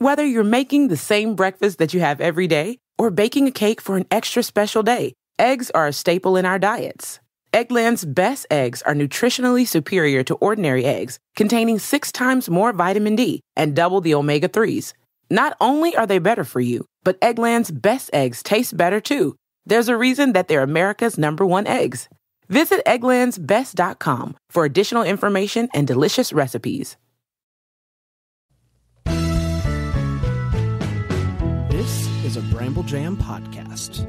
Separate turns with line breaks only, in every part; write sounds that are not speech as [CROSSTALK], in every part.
Whether you're making the same breakfast that you have every day or baking a cake for an extra special day, eggs are a staple in our diets. Eggland's best eggs are nutritionally superior to ordinary eggs, containing six times more vitamin D and double the omega 3s. Not only are they better for you, but Eggland's best eggs taste better too. There's a reason that they're America's number one eggs. Visit egglandsbest.com for additional information and delicious recipes.
Is a Bramble Jam podcast.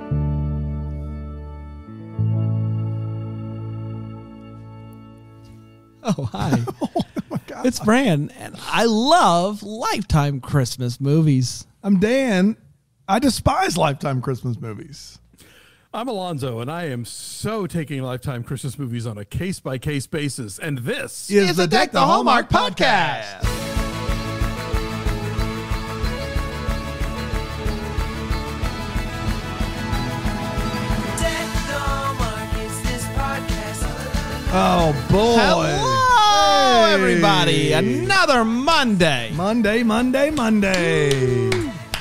Oh, hi. [LAUGHS] Oh my God! It's Brand, and I love Lifetime Christmas movies.
I'm Dan. I despise Lifetime Christmas movies.
I'm Alonzo, and I am so taking Lifetime Christmas movies on a case by case basis. And this
Is the Deck the Hallmark podcast. Oh boy!
Hello,
Hey.
everybody. Another Monday.
Monday, Monday, Monday.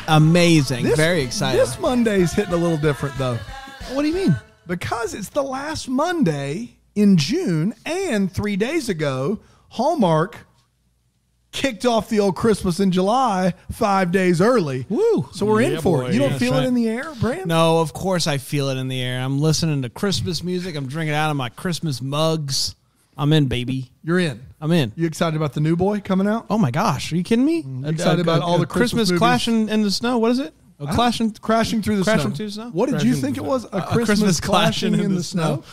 Amazing. Very excited.
This Monday's hitting a little different though,
what do you mean?
because it's the last Monday in June, and three days ago, Hallmark kicked off the old Christmas in July five days early.
Woo.
So we're
Yeah,
in for
boy.
it. You don't
Yeah,
feel
that's
it
right.
in the air, Brand?
No, of course I feel it in the air. I'm listening to Christmas music. I'm drinking out of my Christmas mugs. I'm in, baby.
You're in.
I'm in.
You excited about the new boy coming out?
Oh my gosh, are you kidding me? Mm-hmm. A-
excited
a-
about
a-
all the Christmas
Christmas clashing in the snow. What is it? A clashing
crashing through the
Crashing
snow.
through the snow?
What did you think it was? A,
A
Christmas,
Christmas
clashing, in, the, snow.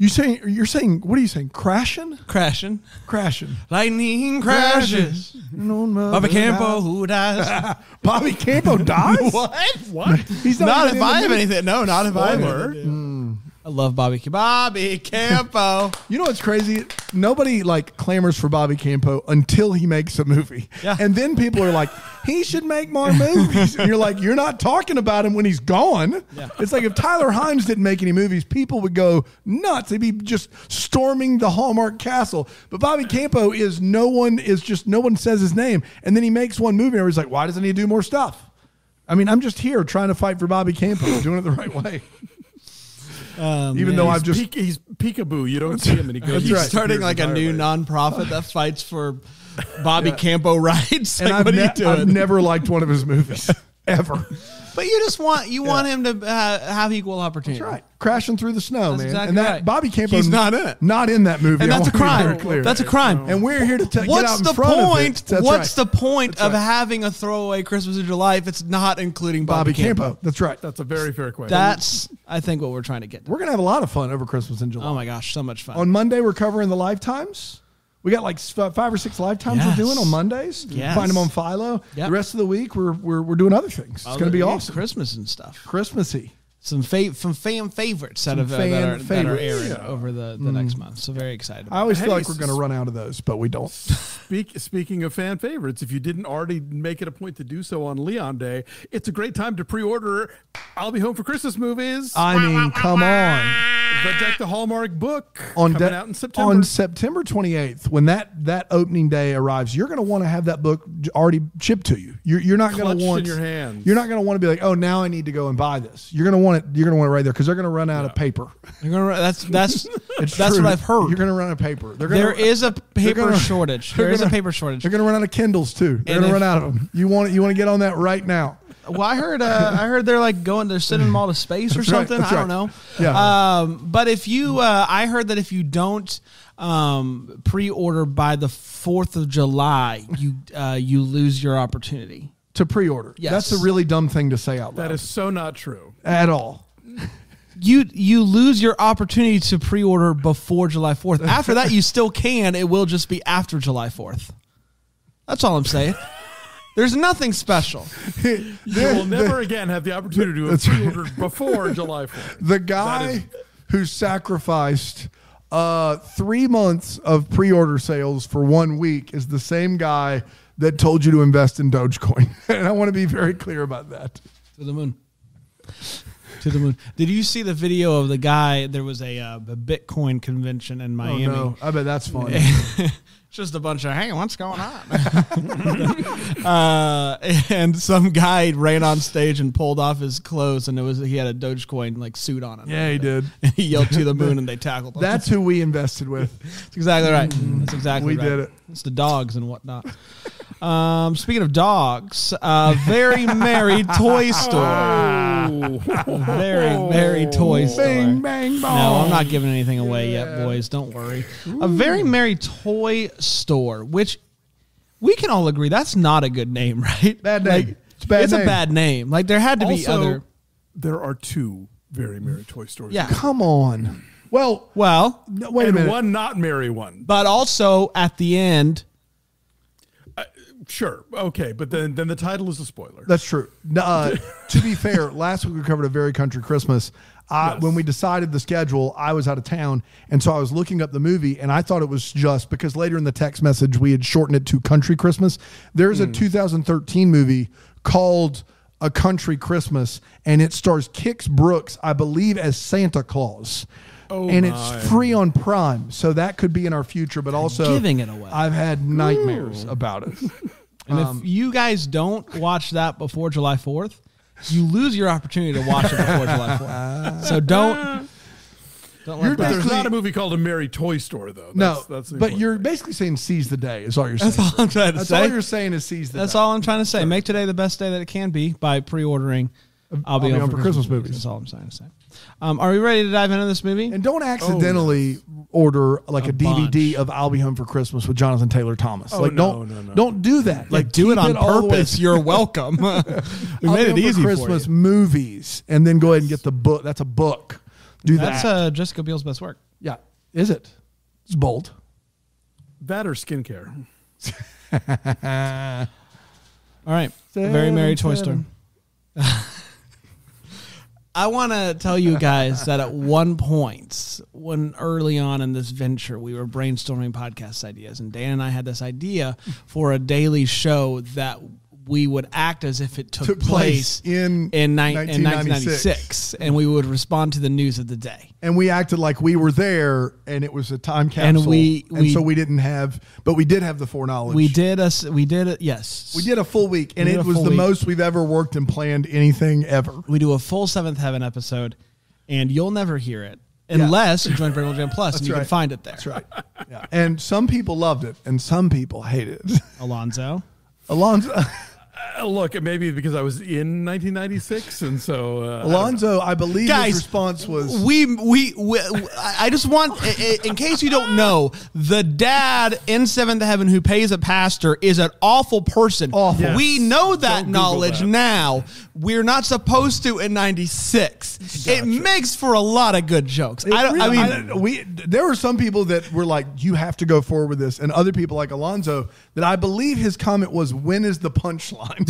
You saying? You're saying? What are you saying? Crashing?
crashing.
Crashing.
Lightning crashes.
No,
Bobby Campo who dies? [LAUGHS]
Bobby Campo dies.
what? [LAUGHS]
what?
He's
Not
not,
if I have anything. No, not if I have. I love Bobby. Bobby Campo. [LAUGHS]
You know what's crazy? Nobody like clamors for Bobby Campo until he makes a movie.
Yeah.
And then people are like, he should make more [LAUGHS] movies. And you're like, you're not talking about him when he's gone.
Yeah.
It's like if Tyler Hynes didn't make any movies, people would go nuts. They'd be just storming the Hallmark castle. But Bobby Campo is no one is just no one says his name. And then he makes one movie and everybody's like, why doesn't he do more stuff? I mean, I'm just here trying to fight for Bobby Campo, doing it the right way. [LAUGHS]
Um,
Even though I've just
Peek, he's peekaboo. You don't see him, and he goes.
He's
right.
starting like a new nonprofit that fights for Bobby [LAUGHS] Campo rights.
and I've,
what are
ne-
you doing?
I've never liked one of his movies [LAUGHS] ever.
But you just want you want him to uh, have equal opportunity.
That's right. Crashing through the snow,
That's
man.
exactly
and that
right.
Bobby Campo
He's not in it.
Not in that movie.
And
I
that's a
wanna be
crime.
very clear.
That's a crime.
And we're here to t- get
What's
out in
the
front of
point?
it. That's
What's
right.
the point
That's
of
right.
having a throwaway Christmas in July if it's not including Bobby,
Bobby Campo? That's right.
That's a very fair question.
That's I think what we're trying to get. To.
We're gonna have a lot of fun over Christmas in July.
Oh my gosh, so much fun.
On Monday, we're covering the lifetimes. We got like five or six lifetimes
Yes.
we're doing on Mondays.
Yes.
Find them on Philo.
Yep.
The rest of the week, we're we're, we're doing other things. It's gonna be
Yeah,
awesome.
Christmas and stuff.
Christmassy.
Some fa- some fan favorites out
Some
have, uh, that,
fan
are, that are
favorites.
airing over the, the next month. So very excited.
I always
Hey,
feel like we're gonna run out of those, but we don't. [LAUGHS]
Speak, speaking of fan favorites, if you didn't already make it a point to do so on Leon Day, it's a great time to pre-order "I'll Be Home for Christmas" movies.
I mean, come on.
The Deck the Hallmark book
on
coming
de-
out in September.
on September 28th, when that that opening day arrives, you're going to want to have that book already shipped to you. You're, you're not going
Clutched
to
in
want
your hands.
You're not going to want to be like, oh, now I need to go and buy this. You're going to want it. You're going to want it right there because they're going to run out of paper.
You're gonna, that's that's [LAUGHS]
It's
that's
true.
what I've heard.
You're going to run out of paper. They're gonna,
There is a [LAUGHS] paper
gonna-
shortage. There is a
gonna-
paper shortage.
They're going to run out of Kindles too. They're going to run out of them. You want you want to get on that right now.
Well, I heard. Uh, I heard they're like going. They're sending them all to space or
That's right,
something. I don't
right.
know.
Yeah.
Um, but if you, uh, I heard that if you don't um, pre-order by the Fourth of July, you uh, you lose your opportunity.
To pre-order.
Yes.
That's a really dumb thing to say out loud.
that is so not true.
at all.
You you lose your opportunity to pre-order before July Fourth. After that, you still can. It will just be after July Fourth. That's all I'm saying. There's nothing special. [LAUGHS]
You will never again have the opportunity to have
That's right.
pre-ordered before [LAUGHS] July 4th.
The guy who sacrificed uh, three months of pre-order sales for one week is the same guy that told you to invest in Dogecoin, [LAUGHS] and I want to be very clear about that.
To the moon. To the moon. Did you see the video of the guy? There was a, uh, a Bitcoin convention in
Oh
Miami.
no, I bet that's fun.
Just a bunch of hey, what's going on? [LAUGHS] uh, and some guy ran on stage and pulled off his clothes, and it was he had a Dogecoin like suit on it.
Yeah, he did. [LAUGHS]
And he yelled to the moon, and they tackled him.
That's who we invested with.
That's exactly right. That's exactly
We
right.
did it.
It's the dogs and whatnot. Um, speaking of dogs, uh, very merry [LAUGHS] toy store. Very merry toy store.
Bang, bang, bong.
No, I'm not giving anything away yet, boys. Don't worry. A very merry toy store, which we can all agree that's not a good name, [LAUGHS] right?
Bad name.
Like,
It's a bad
it's
name.
a bad name. Like there had to be other.
there are two very merry toy stores.
Yeah.
Come on. Well,
Well,
no, wait a minute.
one not merry one.
but also at the end,
Sure, okay, but then then the title is a spoiler.
That's true. Uh, to be fair, [LAUGHS] last week we covered a very country Christmas. I,
Yes.
When we decided the schedule, I was out of town, and so I was looking up the movie, and I thought it was just because later in the text message we had shortened it to Country Christmas. There's
Hmm.
a 2013 movie called A Country Christmas, and it stars Kix Brooks, I believe, as Santa Claus.
Oh
and
my.
it's free on Prime, so that could be in our future. But also,
giving it away.
I've had nightmares about it. [LAUGHS]
And
Um,
if you guys don't watch that before July 4th, you lose your opportunity to watch it before July 4th. So don't don't
You're
But there's not a movie called A Merry Toy Store, though.
No,
That's, that's the
but you're
thing.
basically saying seize the day. Is all you're saying.
That's all I'm trying to
That's
say.
all you're saying is seize the
That's
day.
all I'm trying to say. Make today the best day that it can be by pre-ordering. I'll be, on, for Christmas, movies. That's all I'm trying to say. Um, are we ready to dive into this movie?
And don't accidentally order like a,
A
DVD
bunch.
of "I'll Be Home for Christmas" with Jonathan Taylor Thomas.
Oh,
like,
no,
don't
no, no.
don't do that.
like do
keep
it on
all the way-
purpose. You're [LAUGHS] welcome. [LAUGHS] we
I'll
made
Be
it
Home
easy
for
for
Christmas
you.
movies, and then go ahead and get the book. That's a book. Do
That's
that.
uh, Jessica Biel's best work.
yeah, is it? It's bold.
that or skincare. [LAUGHS]
All right. A very merry toy
Seven,
store. I want to tell you guys that at one point, when early on in this venture, we were brainstorming podcast ideas, and Dan and I had this idea for a daily show that we would act as if it took,
Took place in
in, ni- in
1996.
1996, and we would respond to the news of the day.
And we acted like we were there, and it was a time capsule. And
we- and
so we didn't have, but we did have the foreknowledge.
We did us. We did it. Yes,
We did a full week, and
We
it was the
week.
most we've ever worked and planned anything ever.
We do a full Seventh Heaven episode, and you'll never hear it unless you join Bramble Jam Plus, [LAUGHS] and you
right.
can find it there.
That's right. Yeah. And some people loved it, and some people hated it.
Alonzo. [LAUGHS]
Alonzo,
look, maybe because I was in 1996, and so uh,
Alonzo, I believe
Guys,
his response was,
We, we, we I I just want, i- i- in case you don't know, the dad in Seventh Heaven who pays a pastor is an awful person.
Awful.
Yes.
We know that
Don't
knowledge
that.
now. We're not supposed to in '96. It makes for a lot of good jokes. I, don't, I
really-
mean,
we there were some people that were like, "You have to go forward with this," and other people like Alonzo that I believe his comment was, "When is the punchline?"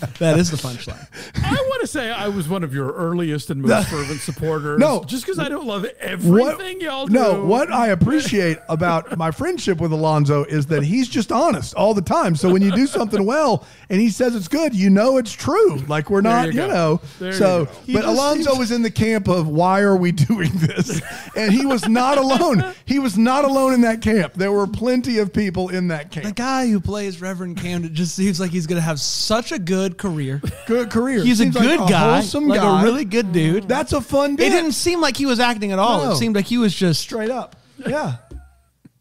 [LAUGHS]
that is the punchline.
I want to say I was one of your earliest and most [LAUGHS] fervent supporters.
No.
just because I don't love
what,
everything y'all do.
no, what I appreciate about my friendship with Alonzo is that he's just honest all the time. So when you do something well and he says it's good, you know it's true. Like we're not,
you
you, know.
There
so,
you
but
just
Alonzo was in the camp of why are we [LAUGHS] doing this? And he was not alone. He was not alone in that camp. There were plenty of people in that camp.
The guy who plays Reverend Camden just seems like he's going to have such a good career.
Good career.
He's a
Seems like
good guy,
wholesome
like
guy.
a really good dude.
That's a fun
It didn't seem like he was acting at all.
No.
It seemed like he was just
straight up. Yeah.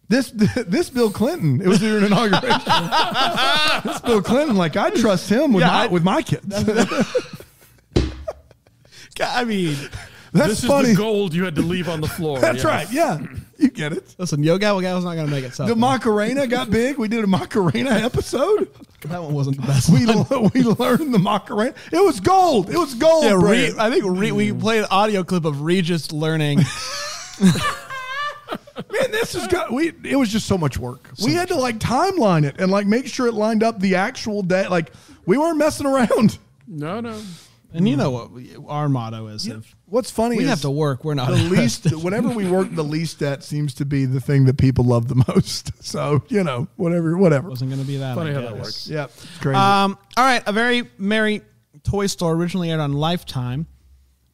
This [LAUGHS] this Bill Clinton. It was during inauguration. [LAUGHS] this Bill Clinton, like I trust him with
Yeah,
my
I-
with my kids. [LAUGHS]
I mean,
That's
this
funny.
is the gold you had to leave on the floor. [LAUGHS]
That's
yes.
right. Yeah, you get it.
listen, Yo Gal Gal's not going to make it. So
The Macarena got big. We did a Macarena episode.
that one wasn't the best.
We
one.
we learned the Macarena. It was gold. It was gold.
Yeah, Re- I think Re- we played an audio clip of Regis learning. [LAUGHS]
Man, this has got we. It was just so much work. we had to like timeline it and like make sure it lined up the actual day. Like we weren't messing around.
No, no.
And you know what our motto is: if
What's funny
we
is
have to work, we're not
the [LAUGHS] least
interested.
whenever we work the least that seems to be the thing that people love the [LAUGHS] most so you know whatever whatever
wasn't going to be that.
Funny
I
how that works.
yeah it's crazy
Um, all right, a very merry toy store originally aired on Lifetime.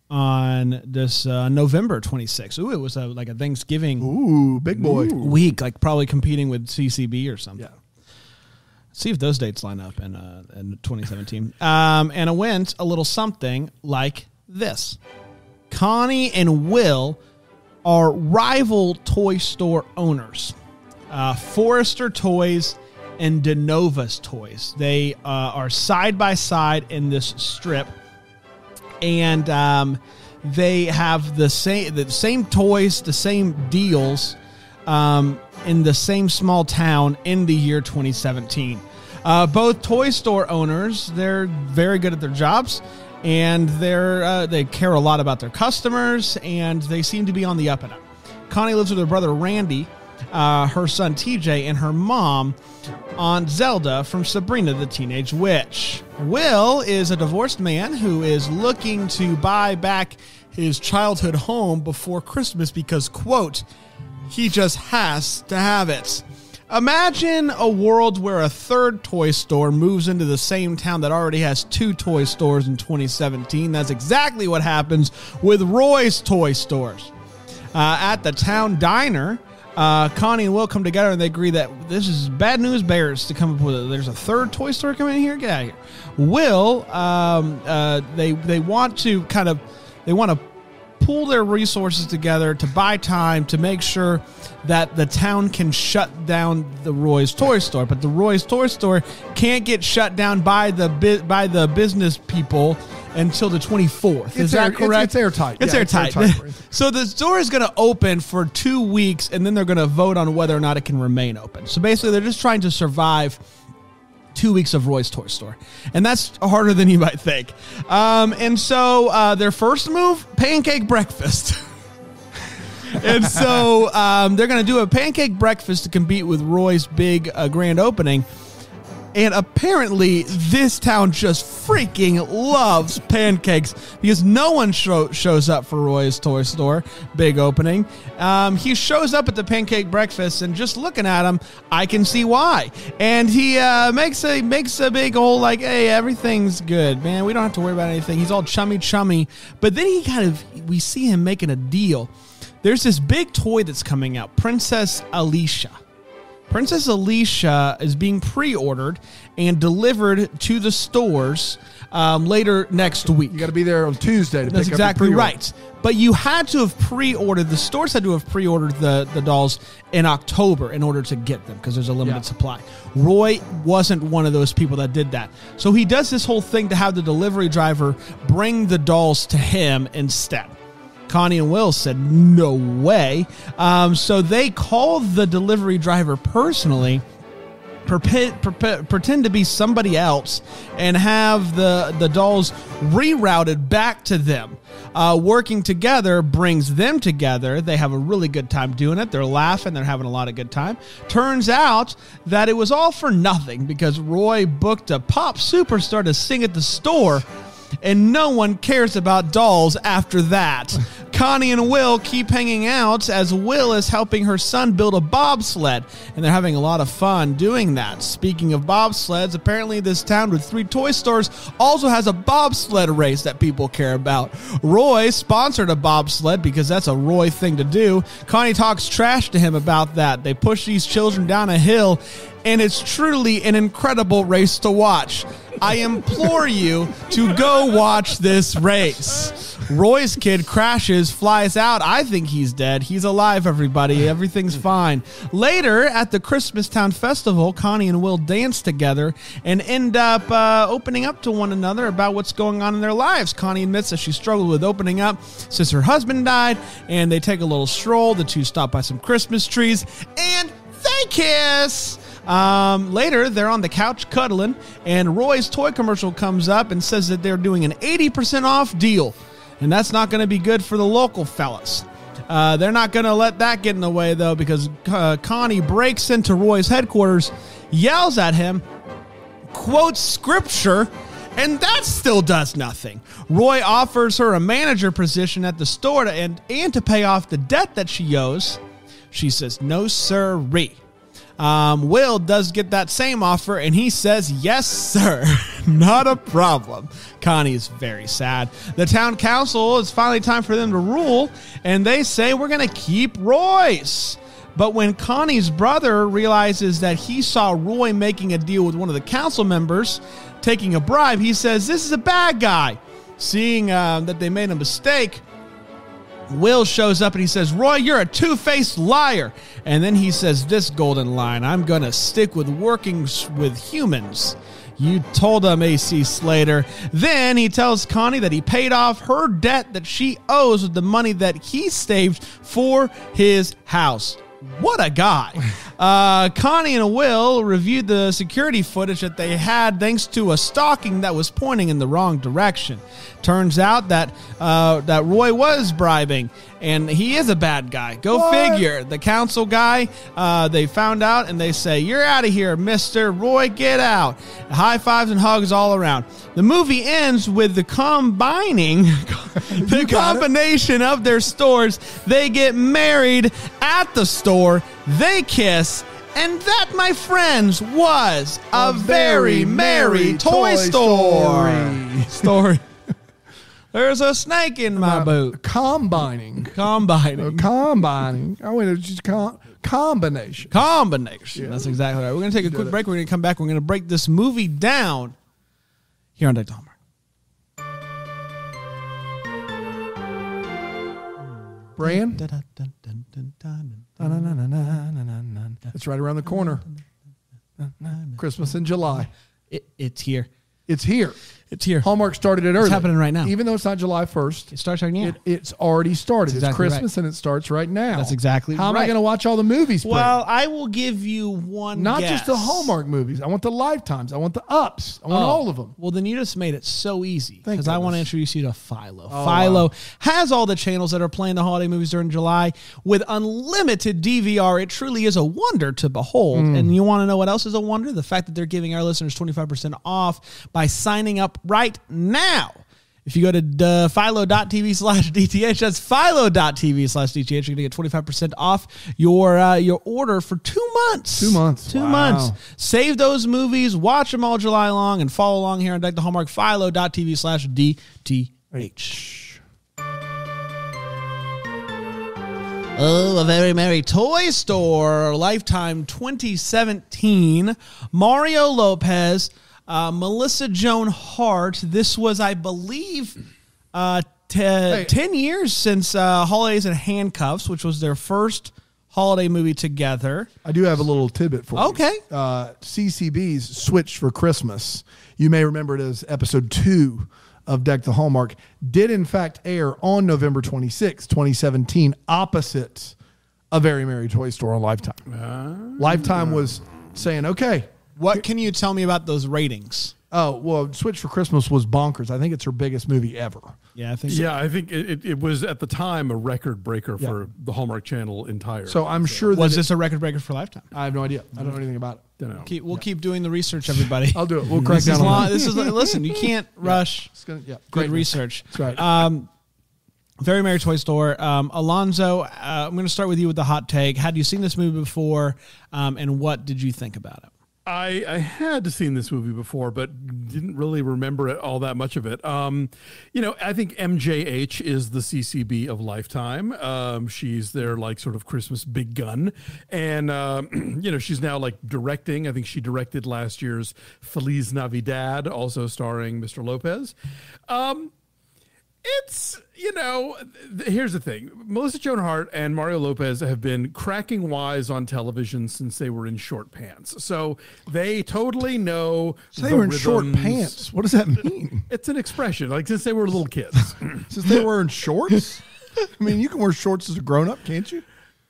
on this uh, November 26th. Ooh, it was a, like a Thanksgiving
Ooh, big boy.
week, like probably competing with CCB or something.
Yeah.
See if those dates line up in uh, in 2017. Um, and it went a little something like this: Connie and Will are rival toy store owners. Uh, Forrester Toys and Denovas Toys. They uh, are side by side in this strip, and um, they have the same the same toys, the same deals um, in the same small town in the year 2017. Uh, both toy store owners, they're very good at their jobs, and they're uh, they care a lot about their customers, and they seem to be on the up and up. Connie lives with her brother Randy, uh, her son TJ, and her mom Aunt Zelda from Sabrina the Teenage Witch. Will is a divorced man who is looking to buy back his childhood home before Christmas because, quote, he just has to have it. Imagine a world where a third toy store moves into the same town that already has two toy stores in 2017. That's exactly what happens with Roy's toy stores. Uh, at the town diner, uh, Connie and Will come together and they agree that this is bad news bears to come up with. it. There's a third toy store coming in here. Get out of here. Will, um, uh, they they want to kind of they want to pool their resources together to buy time to make sure that the town can shut down the Roy's toy store. But the Roy's toy store can't get shut down by the by the business people until the 24th.
It's
is that
air- it's-
correct?
it's airtight.
It's
Yeah, it's
airtight.
airtight. [LAUGHS]
so the store is going to open for two weeks, and then they're going to vote on whether or not it can remain open. So basically, they're just trying to survive two weeks of Roy's Toy Store. And that's harder than you might think. Um, and so uh, their first move pancake breakfast. [LAUGHS] and so um, they're going to do a pancake breakfast to compete with Roy's big uh, grand opening. And apparently, this town just freaking loves pancakes because no one show, shows up for Roy's Toy Store big opening. Um, he shows up at the pancake breakfast, and just looking at him, I can see why. And he uh, makes a makes a big old like, "Hey, everything's good, man. We don't have to worry about anything." He's all chummy chummy, but then he kind of we see him making a deal. There's this big toy that's coming out, Princess Alicia. Princess Alicia is being pre-ordered and delivered to the stores um, later next week.
You got to be there on Tuesday to
That's
pick
exactly
up your
right. But you had to have pre-ordered. The stores had to have pre-ordered the the dolls in October in order to get them because there's a limited
Yeah.
supply. Roy wasn't one of those people that did that. So he does this whole thing to have the delivery driver bring the dolls to him instead. Connie and Will said, no way. Um, so they called the delivery driver personally, prepe- pretend to be somebody else, and have the, the dolls rerouted back to them. Uh, working together brings them together. They have a really good time doing it. They're laughing. They're having a lot of good time. Turns out that it was all for nothing because Roy booked a pop superstar to sing at the store and no one cares about dolls after that. Connie and Will keep hanging out as Will is helping her son build a bobsled, and they're having a lot of fun doing that. Speaking of bobsleds, apparently this town with three toy stores also has a bobsled race that people care about. Roy sponsored a bobsled because that's a Roy thing to do. Connie talks trash to him about that. They push these children down a hill, and it's truly an incredible race to watch. I implore you to go watch this race. Roy's kid crashes, flies out. I think he's dead. He's alive, everybody. Everything's fine. Later, at the Christmastown Festival, Connie and Will dance together and end up uh, opening up to one another about what's going on in their lives. Connie admits that she struggled with opening up since her husband died, and they take a little stroll. The two stop by some Christmas trees, and they kiss. Um, later, they're on the couch cuddling, and Roy's toy commercial comes up and says that they're doing an 80% off deal. And that's not going to be good for the local fellas. Uh, they're not going to let that get in the way, though, because uh, Connie breaks into Roy's headquarters, yells at him, quotes scripture, and that still does nothing. Roy offers her a manager position at the store to, and, and to pay off the debt that she owes. She says, No, sirree. Um, Will does get that same offer, and he says, Yes, sir. [LAUGHS] Not a problem. Connie is very sad. The town council, it's finally time for them to rule, and they say, We're going to keep Roy's. But when Connie's brother realizes that he saw Roy making a deal with one of the council members, taking a bribe, he says, This is a bad guy. Seeing uh, that they made a mistake, Will shows up and he says, Roy, you're a two faced liar. And then he says this golden line I'm going to stick with working with humans. You told him, AC Slater. Then he tells Connie that he paid off her debt that she owes with the money that he saved for his house. What a guy. Uh, Connie and Will reviewed the security footage that they had thanks to a stalking that was pointing in the wrong direction. Turns out that uh, that Roy was bribing, and he is a bad guy. Go
What?
figure. The council guy, uh, they found out, and they say, "You're out of here, Mister Roy. Get out!" High fives and hugs all around. The movie ends with the combining, [LAUGHS] the
got it.
combination of their stores. They get married at the store. They kiss. And that, my friends, was a, very, merry toy, store. Story. [LAUGHS] There's a snake in my boot.
Combining.
Combining.
Combining. Oh, wait, to just com- combination.
Combination. That's exactly right. We're going to take a quick break. We're going to come back. We're going to break this movie down here on Deck Hallmark.
Brand? It's right around the corner. Christmas in July.
It, it's here.
It's here.
It's here.
Hallmark started it early.
It's happening right now.
Even though it's not July 1st,
It starts right now.
it, it's already started.
That's
it's
exactly
Christmas and it starts right now.
That's exactly
How am I going to watch all the movies? Brand?
well, I will give you one.
not just the. Hallmark movies. I want the Lifetimes. I want the Ups. I want
Oh,
all of them.
Well, then you just made it so easy because I want to introduce you to Philo.
Oh,
Philo has all the channels that are playing the holiday movies during July with unlimited DVR. It truly is a wonder to behold.
Hmm.
And you want to know what else is a wonder? The fact that they're giving our listeners 25% off by signing up right now. If you go to uh, philo.tv slash DTH, that's philo.tv slash DTH, you're going to get 25% off your uh, your order for two months.
Two months.
Two
Wow.
months. Save those movies, watch them all July long, and follow along here on Deck the Hallmark, philo.tv slash DTH. Oh, a very merry toy store. Lifetime 2017. Mario Lopez, uh, Melissa Joan Hart. This was, I believe, uh, te- 10 years since uh, Holidays and Handcuffs, which was their first holiday movie together.
I do have a little tidbit for
Okay.
you. Uh, CCB's switched for Christmas. You may remember it as episode two of Deck the Hallmark. Did in fact air on November 26, 2017, opposite A Very Merry Toy Store on Lifetime. Lifetime was saying, okay,
What can you tell me about those ratings?
oh, well, Switch for Christmas was bonkers. I think it's her biggest movie ever.
Yeah, I think
Yeah, I think it, it, it was at the time a record breaker for the Hallmark Channel entire.
So I'm sure that.
Was
it-
this a record breaker for Lifetime?
I have no idea. I don't know anything about it.
you know,
Keep, we'll keep doing the research, everybody.
I'll do it. We'll crack
this
down
is
on
long, this is listen. You can't [LAUGHS] rush
It's gonna, yeah,
good
great
research.
That's right.
Um, very merry toy store. Um, Alonzo, uh, I'm going to start with you with the hot take. Had you seen this movie before, um, and what did you think about it?
I, I had seen this movie before, but didn't really remember it, all that much of it. Um, you know, I think MJH is the CCB of Lifetime. Um, she's their like sort of Christmas big gun, and um, [CLEARS THROAT] you know she's now like directing. I think she directed last year's Feliz Navidad, also starring Mr. Lopez. Um, it's you know th- here's the thing melissa joan hart and mario lopez have been cracking wise on television since they were in short pants so they totally know
So they
the
were in short pants. What does that mean?
it's an expression like since they were little kids
Since they were in shorts? [LAUGHS] I mean, you can wear shorts as a grown up, can't you?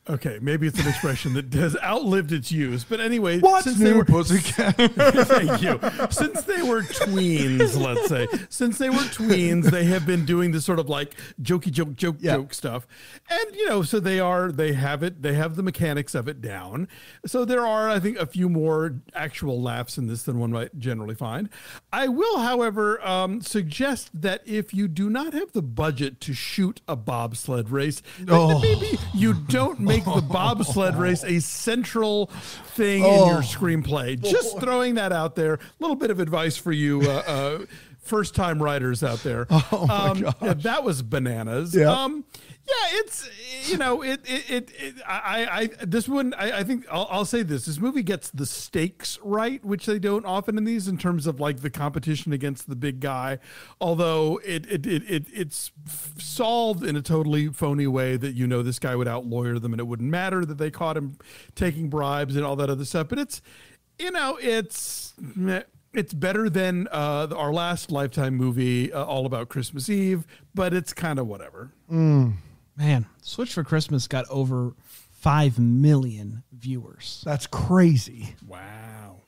Okay maybe it's an expression that has outlived its use but anyway
What's
since
new,
they were
pussycat? [LAUGHS]
Thank you. Since they were tweens, let's say, since they were tweens, they have been doing this sort of like jokey joke, joke,
Yeah.
joke stuff. And, you know, so they are, they have it, they have the mechanics of it down. So there are, I think, a few more actual laughs in this than one might generally find. I will, however, um, suggest that if you do not have the budget to shoot a bobsled race,
Oh.
maybe you don't make [LAUGHS] make the [LAUGHS] bobsled race a central thing in
Oh.
your screenplay. Just throwing that out there. A little bit of advice for you. Uh, uh, First time writers out there. [LAUGHS] Oh um, yeah, that was bananas.
Yeah.
Um, yeah, it's you know it it, it, it I, I this one I, I think I'll, I'll say this this movie gets the stakes right, which they don't often in these in terms of like the competition against the big guy. Although it it, it, it it's solved in a totally phony way that you know this guy would out lawyer them and it wouldn't matter that they caught him taking bribes and all that other stuff. But it's you know it's. Meh. It's better than uh, our last Lifetime movie, uh, All About Christmas Eve, but it's kind of whatever.
Man, Switch for Christmas got over 5 million viewers.
That's crazy.
Wow.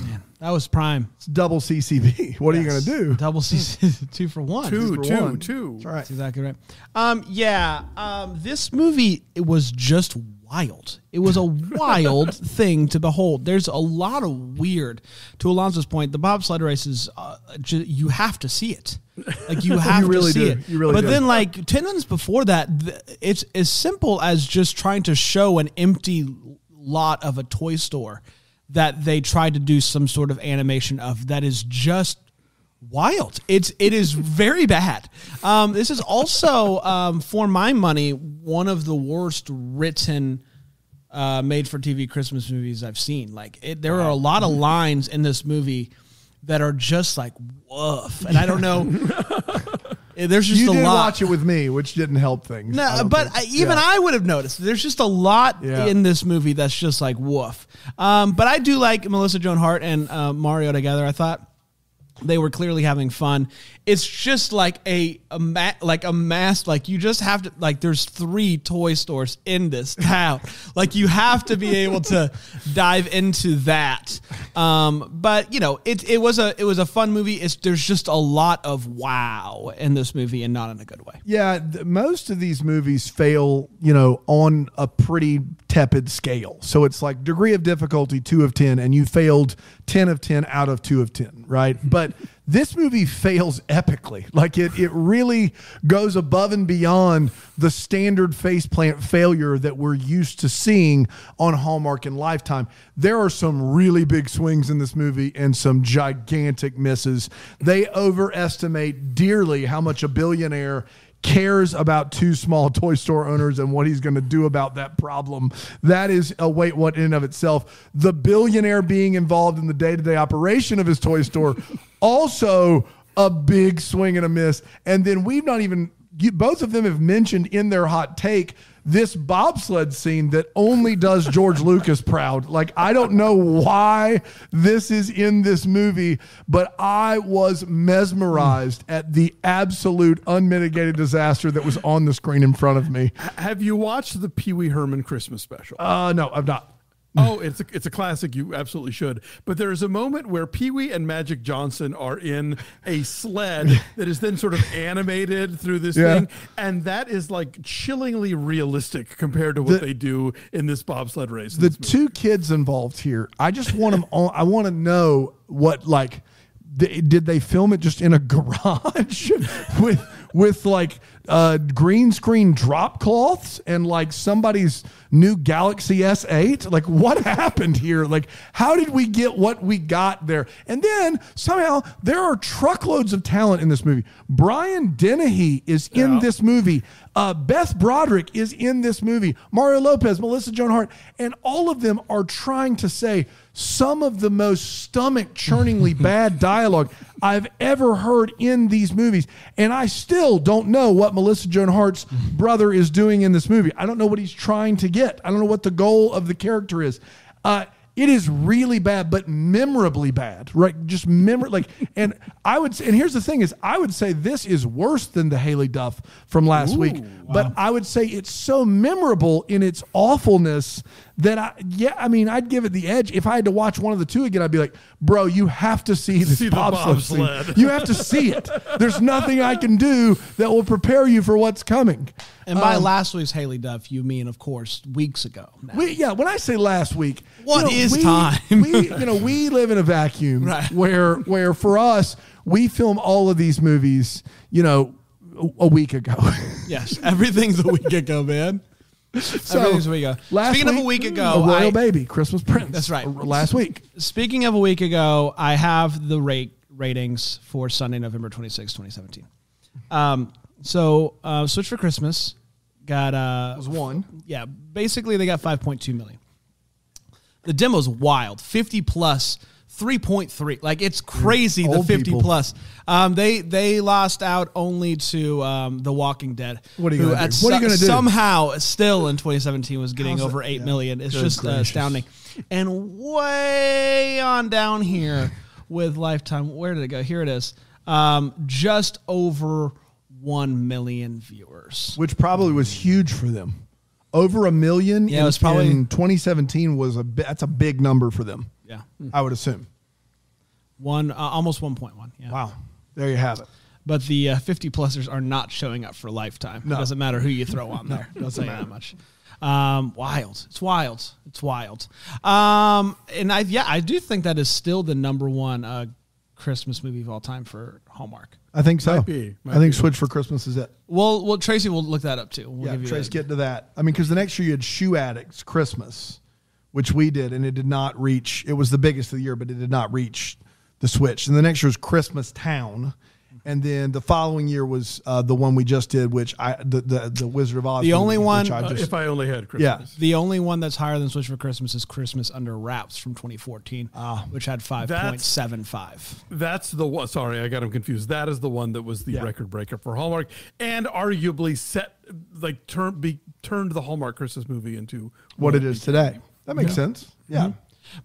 Man, that was prime.
It's double CCB. [LAUGHS] What are you going to do?
Double season, [LAUGHS] two for one.
Two,
for
two,
one.
two.
That's right.
That's exactly right. Um, yeah, um, this movie it was just wild. It was a [LAUGHS] wild thing to behold. There's a lot of weird. To Alonzo's point, the bobsled race is uh, ju- you have to see it. Like you [LAUGHS] have
really
to see
do.
it.
You really
but
do.
then, like ten minutes before that, th- it's as simple as just trying to show an empty lot of a toy store that they tried to do some sort of animation of. That is just wild. It's it is very bad. Um, this is also, um, for my money, one of the worst written uh, made for TV Christmas movies I've seen. Like it, there are a lot of lines in this movie that are just like woof, and I don't know. [LAUGHS] There's just
You
a
did
lot.
watch it with me, which didn't help things.
No,
don't
but. I, even
Yeah.
I would have noticed. There's just a lot
Yeah.
in this movie that's just like woof. Um, but I do like Melissa Joan Hart and uh, Mario together. I thought they were clearly having fun. It's just like a, a ma- like a mass like you just have to like there's three toy stores in this [LAUGHS] town. like you have to be able to dive into that. Um, but you know, it it was a it was a fun movie. It's there's just a lot of wow in this movie and not in a good way.
Yeah, th- most of these movies fail, you know, on a pretty tepid scale. So it's like degree of difficulty 2 of 10 and you failed 10 of 10 out of 2 of 10, right? But this movie fails epically. Like it it really goes above and beyond the standard faceplant failure that we're used to seeing on Hallmark and Lifetime. There are some really big swings in this movie and some gigantic misses. They overestimate dearly how much a billionaire cares about two small toy store owners and what he's going to do about that problem. That is a wait what in and of itself. The billionaire being involved in the day-to-day operation of his toy store [LAUGHS] also a big swing and a miss. And then we've not even you, both of them have mentioned in their hot take this bobsled scene that only does George [LAUGHS] Lucas proud. Like, I don't know why this is in this movie, but I was mesmerized at the absolute unmitigated disaster that was on the screen in front of me.
Have you watched the Pee Wee Herman Christmas special?
Uh, no, I've not.
Oh, it's a, it's a classic. You absolutely should. But there is a moment where Pee Wee and Magic Johnson are in a sled [LAUGHS] that is then sort of animated through this
Yeah.
thing, and that is like chillingly realistic compared to what
The-
they do in this bobsled race.
the two kids involved here. I just want them. On, I want to know what like th- did they film it just in a [LAUGHS] garage [LAUGHS] with with like uh, green screen drop cloths and like somebody's new Galaxy S8? Like what [LAUGHS] happened here? Like how did we get what we got there? And then somehow there are truckloads of talent in this movie. Brian Dennehy is in
Yeah.
this movie. Uh, Beth Broderick is in this movie. Mario Lopez, Melissa Joan Hart, and all of them are trying to say some of the most stomach churningly [LAUGHS] bad dialogue I've ever heard in these movies. And I still don't know what Melissa Joan Hart's [LAUGHS] brother is doing in this movie. I don't know what he's trying to get. I don't know what the goal of the character is. Uh, it is really bad, but memorably bad, right? Just memor like, and I would say, and here's the thing: is I would say this is worse than the Haylie Duff from last week, but I would say it's so memorable in its awfulness that I, yeah, I mean, I'd give it the edge. If I had to watch one of the two again, I'd be like, bro, you have to see this
See the
bobsled scene.
bobsled.
You have to see it. There's nothing I can do that will prepare you for what's coming.
And by
Um,
last week's Haylie Duff, you mean, of course, weeks ago.
We, yeah, when I say last week,
What
you know,
is
we,
time?
we, you know, we live in a vacuum [LAUGHS]
Right.
where, where for us, we film all of these movies, you know, a, a week ago. [LAUGHS]
Yes, everything's a week ago, man. Everything's a week ago.
Last
Speaking of a
week,
week ago,
a royal
I-
baby, Christmas Prince.
That's right.
Last week.
Speaking of a week ago, I have the rate ratings for Sunday, November 26, 2017. Um, so uh, Switch for Christmas got uh,
was one.
Yeah, basically they got 5.2 million. The demo's wild, 50 3.3 like it's crazy the 50
people.
plus um they they lost out only to um the walking dead
What are you gonna
at
do? What are you gonna do?
somehow still in 2017 was getting
How's
over
that-
eight
yeah.
million. it's
Good
just uh, astounding and way on down here [LAUGHS] with lifetime where did it go here it is um just over 1 million viewers
which probably was huge for them. Over a million.
Yeah, it
in,
was probably-
in 2017 was a that's a big number for them.
yeah
I would assume.
one uh, almost 1.1 yeah
Wow, there you have it.
but the uh, 50 plusers are not showing up for lifetime.
No.
It doesn't matter who you throw [LAUGHS] on there. doesn't matter that much. Um, wild. It's wild. It's wild. Um, and I yeah, I do think that is still the number one uh, Christmas movie of all time for Hallmark.
I think so.
Might be, might
I think
be.
Switch for Christmas is it.
Well, well, Tracy will look that up too. We'll
yeah,
give you
Trace,
that.
get to that. I mean, because the next year you had Shoe Addicts Christmas, which we did, and it did not reach. It was the biggest of the year, but it did not reach the Switch. And the next year was Christmas Town, and then the following year was uh, the one we just did, which I the the, the Wizard of Oz.
The only
movie,
one-
which I
Uh,
just,
if I only had Christmas.
yeah, The only one that's higher than Switch for Christmas is Christmas Under Wraps from 2014, which had 5.75.
That's the one. Sorry, I got him confused. That is the one that was the
Yeah.
record breaker for Hallmark, and arguably set like turn be turned the Hallmark Christmas movie into
what it is today. That makes sense. Yeah.
Mm-hmm.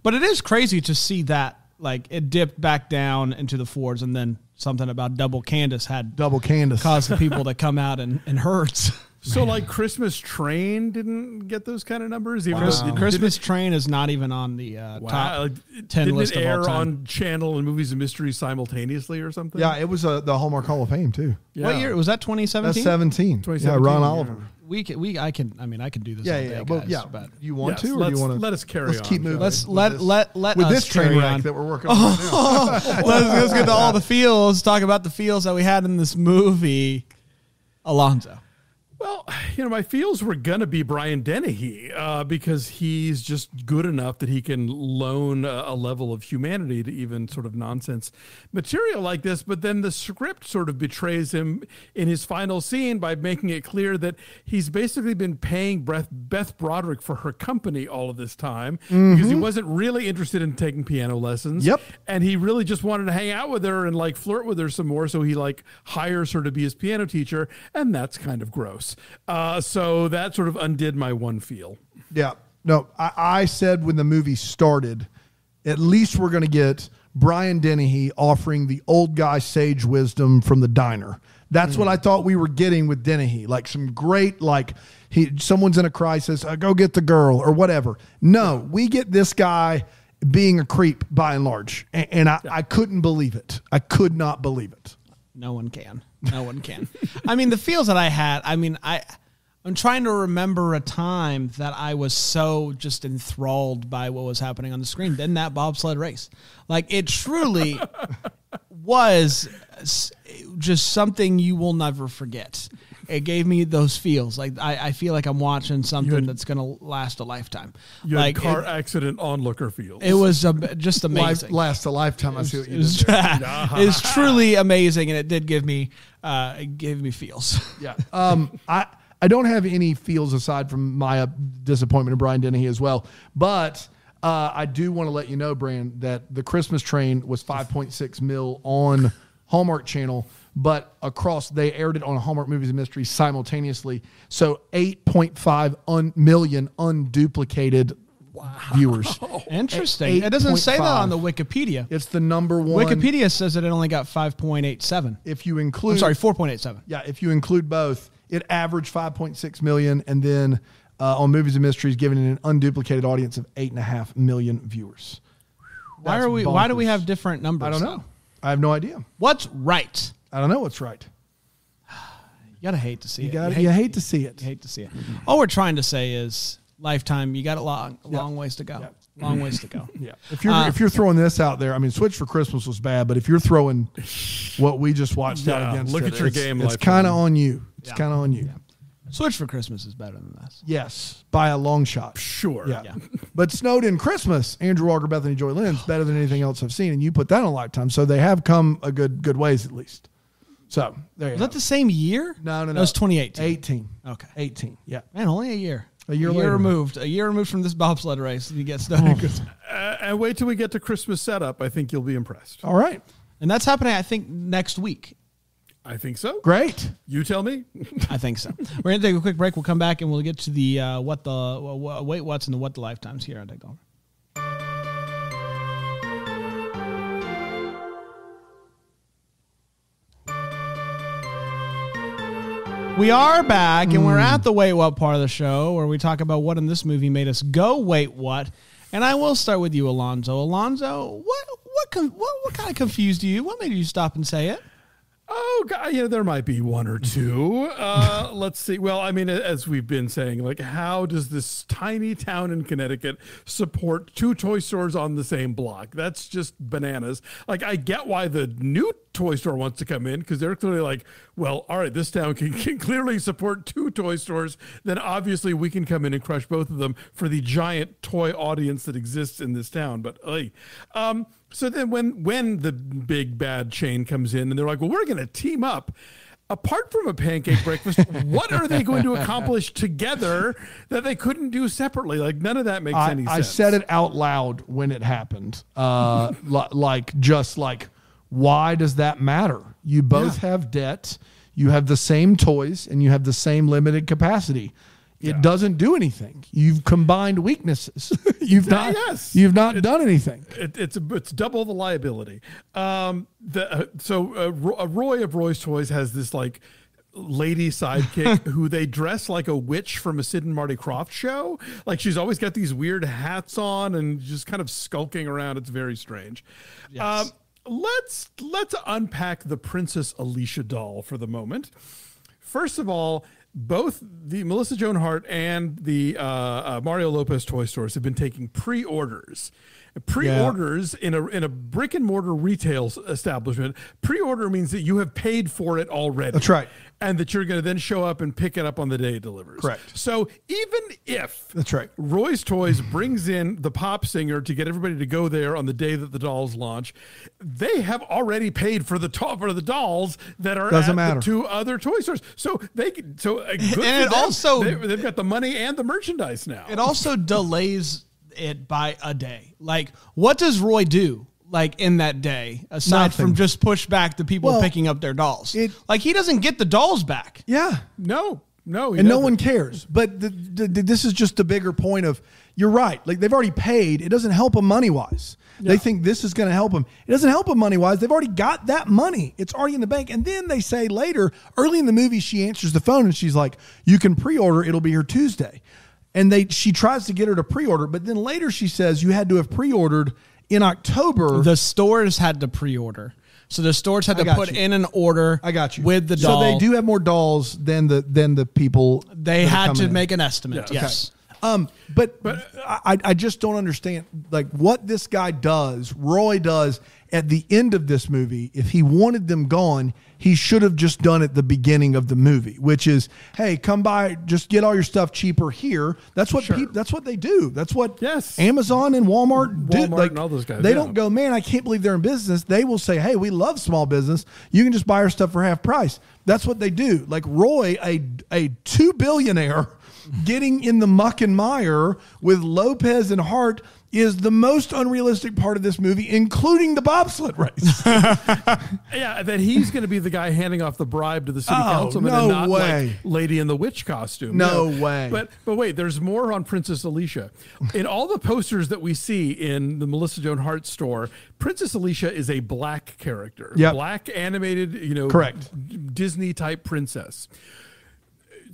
But it is crazy to see that like it dipped back down into the fours, and then something about double Candace had
Double Candace.
caused the people to come out and, in herds. [LAUGHS]
So like Christmas Train didn't get those kind of numbers. Even
Chris-
though it did-
Christmas Train is not even on the uh,
Wow,
top
like, it-
10
didn't
list
it
of all
air
time.
on channel and movies and mysteries simultaneously or something?
Yeah, it was uh, the Hallmark Hall of Fame too.
Yeah.
What year was that?
That's
2017.
17. Yeah,
2017,
Ron
yeah.
Oliver.
We can, we I can I mean I can do this.
Yeah,
all
yeah,
day,
yeah. Well, yeah.
But
you want
Yes,
to, or
let's-
you want to?
let us carry
Let's
on,
keep moving.
Let's let
this-
let let
with
us
this train
carry
wreck
on.
that we're working on. right now. [LAUGHS]
let's, let's get to all the feels. Talk about the feels that we had in this movie. Alonzo.
Well, you know, my feels were gonna be Brian Dennehy uh, because he's just good enough that he can loan a, a level of humanity to even sort of nonsense material like this. But then the script sort of betrays him in his final scene by making it clear that he's basically been paying Beth, Beth Broderick for her company all of this time because he wasn't really interested in taking piano lessons.
Yep.
and he really just wanted to hang out with her and like flirt with her some more. So he like hires her to be his piano teacher, and that's kind of gross. Uh, so that sort of undid my one feel.
Yeah. No, I, I said when the movie started, at least we're going to get Brian Dennehy offering the old guy sage wisdom from the diner. That's what I thought we were getting with Dennehy, like some great, like he, someone's in a crisis, uh, go get the girl or whatever. No, we get this guy being a creep by and large, and, and I, I couldn't believe it. I could not believe it.
No one can. No one can. I mean, the feels that I had. I mean, I. I'm trying to remember a time that I was so just enthralled by what was happening on the screen. Then that bobsled race, like it truly [LAUGHS] was just something you will never forget. It gave me those feels. Like I, I feel like I'm watching something
had-
that's gonna last a lifetime.
You
like
had car
it,
accident onlooker fields.
it was a, just
Life
amazing.
lasts a lifetime. I see what
It
you
was,
did there. [LAUGHS]
it was truly amazing, and it did give me uh, it gave me feels. [LAUGHS]
Yeah. Um, I I don't have any feels aside from my uh, disappointment in Brian Dennehy as well, but uh, I do want to let you know, Brand, that the Christmas Train was 5.6 mil on Hallmark Channel, but across they aired it on Hallmark Movies and Mysteries simultaneously, so 8.5 un, million unduplicated viewers. [LAUGHS]
Interesting. It doesn't say that on the Wikipedia.
It's the number one.
Wikipedia says that it only got 5.87.
If you include,
I'm sorry, 4.87.
Yeah, if you include both, it averaged 5.6 million, and then uh, on Movies and Mysteries, giving it an unduplicated audience of eight and a half million viewers.
Why
That's
are we? Why do we have different numbers?
I don't
though?
know. I have no idea.
What's right?
I don't know what's right.
You [SIGHS] gotta hate to see
You
it.
got
you
you
hate,
hate to see it.
you hate to see it. All we're trying to say is lifetime. You got a long, long ways to go. Long ways to go. [LAUGHS]
Yeah. If you're
Uh,
if you're throwing this out there, I mean, Switch for Christmas was bad, but if you're throwing what we just watched out against,
look
it,
at your
it's,
game,
It's kind of on you. It's kind of on you.
Switch for Christmas is better than this.
Yes, by a long shot.
Sure.
Yeah. [LAUGHS] But Snowed-Inn Christmas, Andrew Walker, Bethany Joy Lenz [SIGHS] better than anything else I've seen. And you put that on Lifetime. So they have come a good good ways at least. So there you
Was
go.
that the same year?
no, no, no.
That was 2018.
18.
Okay.
18. Yeah.
Man, only a year.
A year later.
removed. A year removed from this bobsled race. You get Snowed-Inn Christmas. [LAUGHS]
Uh, and wait till we get to Christmas setup. I think you'll be impressed.
All right.
And that's happening, I think, next week.
I think so.
Great.
You tell me. [LAUGHS]
I think so. We're going to take a quick break. We'll come back and we'll get to the uh, what the wha- wha- wait what's and the what the lifetimes here on Take Over. We are back and we're at the wait what part of the show where we talk about what in this movie made us go wait what. And I will start with you, Alonzo. Alonzo, what what con- what, what kind of confused you? What made you stop and say it?
Oh, God, yeah, there might be one or two. [LAUGHS] Uh, let's see. Well, I mean, as we've been saying, like, how does this tiny town in Connecticut support two toy stores on the same block? That's just bananas. Like, I get why the new toy store wants to come in because they're clearly like, well, all right, this town can, [LAUGHS] can clearly support two toy stores. Then obviously we can come in and crush both of them for the giant toy audience that exists in this town. But, um, so then when when the big bad chain comes in and they're like, well, we're going to team up. Apart from a pancake breakfast, what are they going to accomplish together that they couldn't do separately? Like none of that makes
I,
any sense.
I said it out loud when it happened. Uh, [LAUGHS] like, just like, why does that matter? You both have debt, you have the same toys, and you have the same limited capacity. It doesn't do anything. You've combined weaknesses. [LAUGHS] you've not.
yes.
You've not done anything.
It, it's it's double the liability. Um, the uh, so uh, Ro- Roy of Roy's Toys has this like lady sidekick [LAUGHS] who they dress like a witch from a Sid and Marty Krofft show. Like she's always got these weird hats on and just kind of skulking around. It's very strange. Um, let's let's unpack the Princess Alicia doll for the moment. First of all, both the Melissa Joan Hart and the uh, uh, Mario Lopez toy stores have been taking pre-orders. Pre-orders in a in a brick and mortar retail establishment. Pre-order means that you have paid for it already.
That's right.
and that you're going to then show up and pick it up on the day it delivers.
Correct.
So even if
That's right.
Roy's Toys brings in the pop singer to get everybody to go there on the day that the dolls launch. They have already paid for the to- for the dolls that are
Doesn't
at
matter.
two other toy stores. So they can, so uh, good
And it
them.
also-
they, they've got the money and the merchandise now.
It also delays it by a day. Like, what does Roy do? Like in that day, aside
Nothing.
from just push back the people
Well,
picking up their dolls,
it-
like he doesn't get the dolls back.
Yeah.
no, no, he
and no
doesn't.
one cares. But the, the, the- this is just the bigger point of you're right. Like they've already paid. It doesn't help them money wise. They think this is going to help them. It doesn't help them money wise. They've already got that money. It's already in the bank. And then they say later, early in the movie, she answers the phone and she's like, "You can pre-order. It'll be here Tuesday." And they she tries to get her to pre-order, but then later she says you had to have pre-ordered in October.
The stores had to pre-order, so the stores had to put
you.
in an order.
I got you
with the doll.
So they do have more dolls than the than the people.
They had to
in.
make an estimate.
Yeah.
Yes.
Um, but but I, I just don't understand like what this guy does. Roy does at the end of this movie. If he wanted them gone, he should have just done it the beginning of the movie, which is, hey, come by, just get all your stuff cheaper here. That's what peop that's what they do. That's what
Yes.
Amazon and Walmart do.
Walmart
Like
and all those guys,
they
yeah.
don't go, man, I can't believe they're in business. They will say, hey, we love small business. You can just buy our stuff for half price. That's what they do. Like Roy, a a two billionaire [LAUGHS] getting in the muck and mire with Lopez and Hart is the most unrealistic part of this movie, including the bobsled race. [LAUGHS] [LAUGHS]
Yeah, that he's going to be the guy handing off the bribe to the city
Oh,
councilman
no
and not
way.
like Lady in the Witch costume.
No way.
But but wait, there's more on Princess Alicia. In all the posters that we see in the Melissa Joan Hart store, Princess Alicia is a black character,
Yep.
black animated, you know,
Correct.
Disney type princess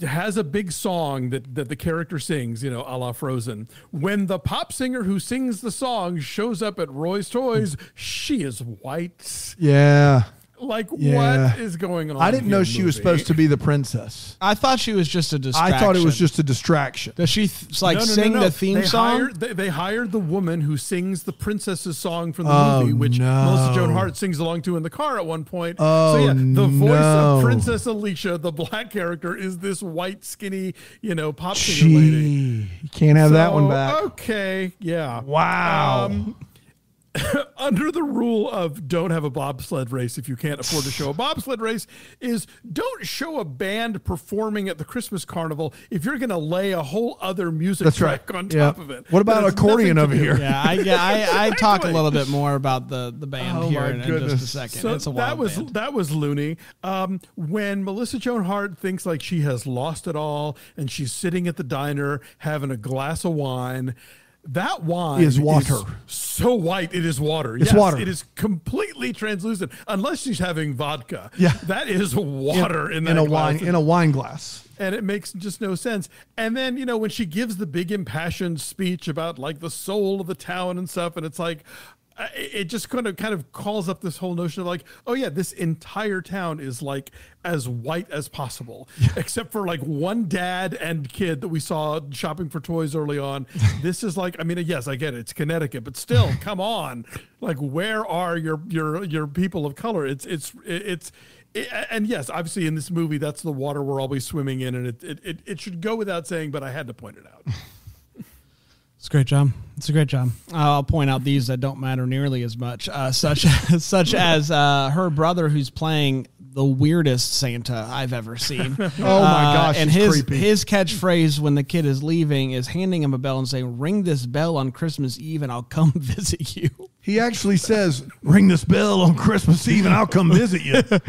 has a big song that, that the character sings, you know, a la Frozen. When the pop singer who sings the song shows up at Roy's Toys, she is white.
yeah.
Like
Yeah.
what is going on?
I didn't know she was supposed to be the princess.
I thought she was just a distraction.
I thought it was just a distraction.
Does she th- like
no, no,
sing
no, no.
the theme
they
song?
Hired, they, they hired the woman who sings the princess's song from the
Oh,
movie, which
no.
Melissa Joan Hart sings along to in the car at one point.
Oh,
so yeah, the voice
no.
of Princess Alicia, the black character, is this white, skinny, you know, pop singer lady.
You can't have that one back.
Okay, yeah.
Wow.
Um, [COUGHS] under the rule of don't have a bobsled race if you can't afford to show a bobsled race is don't show a band performing at the Christmas carnival if you're going to lay a whole other music
That's right.
track on
Yeah.
top of it.
What about accordion over here?
yeah, I, yeah, I, [LAUGHS] I talk a little bit more about the the band
Oh,
here in, in just a second.
So
it's a
that
wild
was
band.
that was loony. Um, when Melissa Joan Hart thinks like she has lost it all, and she's sitting at the diner having a glass of wine. That wine
Is water.
so white it is water.
It's
yes,
water.
It is completely translucent, unless she's having vodka.
Yeah.
that is water in, that
in a
glass.
wine in a wine glass.
and it makes just no sense. And then you know when she gives the big impassioned speech about like the soul of the town and stuff, and it's like. It just kind of kind of calls up this whole notion of like, oh yeah, this entire town is like as white as possible, except for like one dad and kid that we saw shopping for toys early on. [LAUGHS] This is like, I mean, yes, I get it, it's Connecticut, but still, [LAUGHS] come on, like where are your your your people of color? It's it's it's it, and yes, obviously in this movie, that's the water we're always swimming in, and it, it, it should go without saying, but I had to point it out. [LAUGHS]
It's a great job. It's a great job. Uh, I'll point out these that don't matter nearly as much, uh, such [LAUGHS] such as uh, her brother, who's playing the weirdest Santa I've ever seen. [LAUGHS] oh
my gosh,
And his
creepy.
his catchphrase when the kid is leaving is handing him a bell and saying, "Ring this bell on Christmas Eve, and I'll come [LAUGHS] visit you."
He actually says, "Ring this bell on Christmas Eve, and I'll come visit you." [LAUGHS]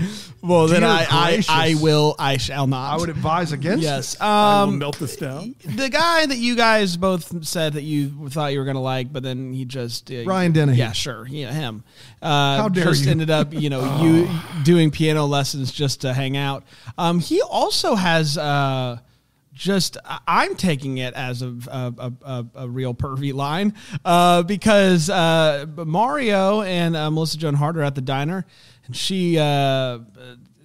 Well, then I, I
gracious.
I will I shall not.
I would advise against.
yes.
I will
Um,
melt this down.
the guy that you guys both said that you thought you were going to like, but then he just uh,
Ryan Dennehy.
Yeah, sure, yeah, him. Uh,
How dare
just
you.
ended up, you know, [LAUGHS] you doing piano lessons just to hang out. Um, he also has. Uh, just I'm taking it as a a, a, a, real pervy line uh, because uh, Mario and uh, Melissa Joan Hart are at the diner and she uh,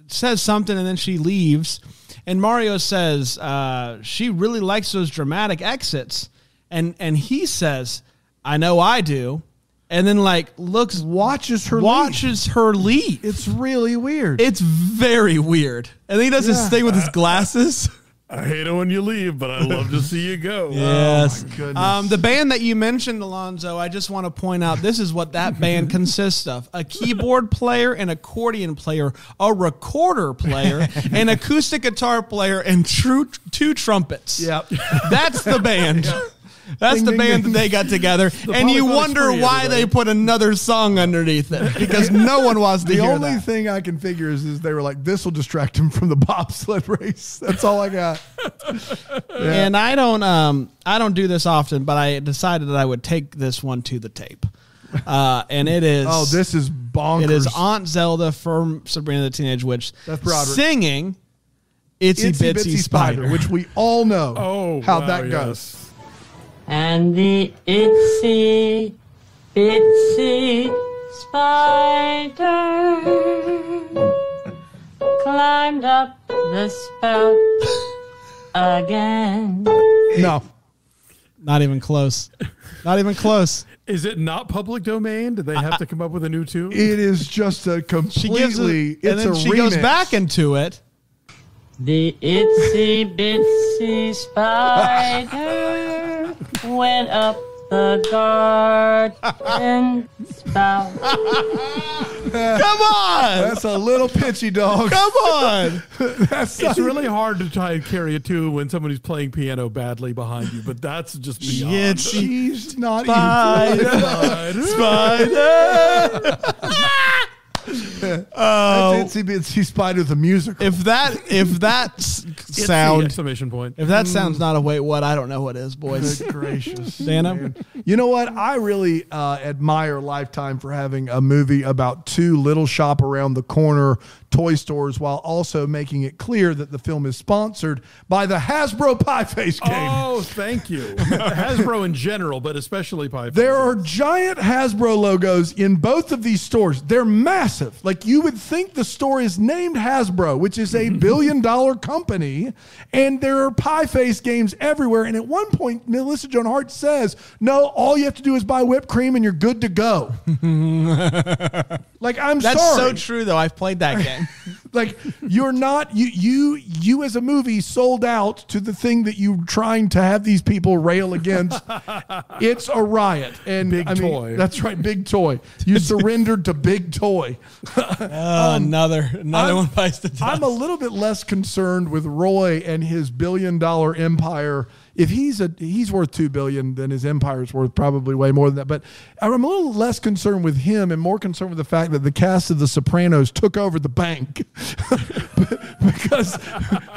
says something and then she leaves and Mario says uh, she really likes those dramatic exits and and he says I know I do and then like looks
Watches her. leave.
watches her leave.
It's really weird.
It's very weird. And then he does
Yeah.
thing with his glasses. [LAUGHS]
I hate it when you leave, but I love to [LAUGHS] see you go.
Yes.
Oh, my goodness.
Um, the band that you mentioned, Alonzo, I just want to point out this is what that band [LAUGHS] consists of a keyboard player, an accordion player, a recorder player, an acoustic guitar player, and true, two trumpets.
Yep.
That's the band. [LAUGHS] That's
Ding,
the
ding,
band
ding.
that they got together. [LAUGHS] and you wonder
spree,
why they put another song underneath it because no one wants to
the
hear
only
that.
thing I can figure is, is they were like, "This will distract him from the bobsled [LAUGHS] race." That's all I got. [LAUGHS]
And I don't um I don't do this often, but I decided that I would take this one to the tape. Uh, and it is
Oh, this is bonkers.
it is Aunt Zelda from Sabrina the Teenage Witch
That's Broderick.
singing Itsy,
Itsy
Bitsy, Spider.
which we all know
Oh,
how
wow,
that
yes.
goes.
And the itsy bitsy spider climbed up the spout again.
No,
Not even close. Not even close.
Is it not public domain? Did they have to come up with a new tune?
it is just a
She gives
completely.
it,
it's
and then
a
she goes back into it.
The itsy bitsy spider [LAUGHS] went up the garden spout.
Come on.
That's a little pitchy dog.
Come on. [LAUGHS]
That's
it's really hard to try and carry a tune when somebody's playing piano badly behind you, but that's just beyond.
Itsy
She's not [LAUGHS]
Spider. Spider. [LAUGHS]
even. [LAUGHS] That's Itsy Bitsy Spider the musical.
If that if that [LAUGHS] s- sound.
Exclamation point.
If that sounds not a wait what, I don't know what is, boys.
Good gracious. [LAUGHS]
Dana?
man. You know what? I really uh, admire Lifetime for having a movie about two little shop around the corner toy stores while also making it clear that the film is sponsored by the Hasbro Pie Face oh, game.
Oh, thank you. [LAUGHS] Hasbro in general, but especially Pie. Face.
There are giant Hasbro logos in both of these stores. They're massive. Like you would think the store is named Hasbro, which is a [LAUGHS] billion dollar company, and there are pie face games everywhere. And at one point, Melissa Joan Hart says, No, all you have to do is buy whipped cream and you're good to go. [LAUGHS] like, I'm sorry,
That's
sorry.
so true, though. I've played that game. [LAUGHS]
like you're not you you you as a movie sold out to the thing that you're trying to have these people rail against. [LAUGHS] it's a riot and
Big
I mean,
toy.
That's right, big toy. You [LAUGHS] surrendered to big toy.
Oh, um, another another
I'm-
one bites the dust.
I'm a little bit less concerned with Roy and his billion dollar empire. If he's a he's worth two billion, then his empire's worth probably way more than that. But I'm a little less concerned with him and more concerned with the fact that the cast of The Sopranos took over the bank [LAUGHS] because